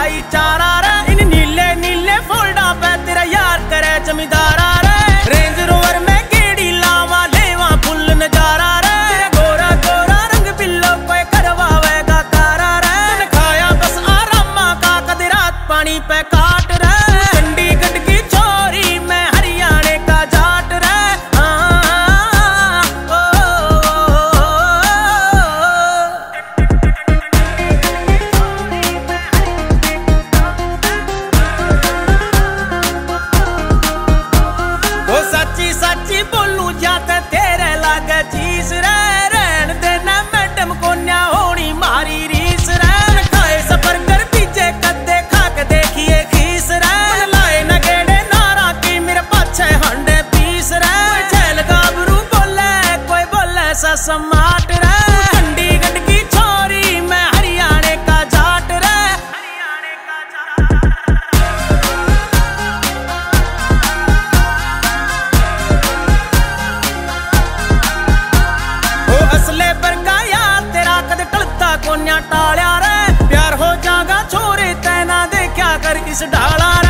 ভাইচারা ਲਾਗੇ ਚੀਜ਼ ਰਹਿ ਰਹਿਣ ਦੇ ਨਾ ਮੈਡਮ ਕੋਨਿਆ ਹੋਣੀ ਮਾਰੀ ਰੀਸ ਰਹਿਣ। ਖਾਏ ਸਫਰ ਕਰ ਪੀਜੇ ਕੱਦੇ ਖਾ ਕੇ ਦੇਖੀਏ ਖੀਸ ਰਹਿ ਲਾਏ ਨਾ ਗੇੜੇ ਨਾਰਾ ਕੀ ਮੇਰੇ ਪਾਛੇ ਹੰਡੇ ਪੀਸ ਰਹਿ ਛੇਲ ਗਾਬਰੂ ਬੋਲੇ, ਕੋਈ ਬੋਲੇ ਸਸ ਮਾਟ ਟਾਲਿਆ ਰੇ। ਪਿਆਰ ਹੋ ਜਾਗਾ ਛੋਰੇ ਤੈਨਾਂ ਦੇਖਿਆ ਕਰ? ਇਸ ਢਾਲਾ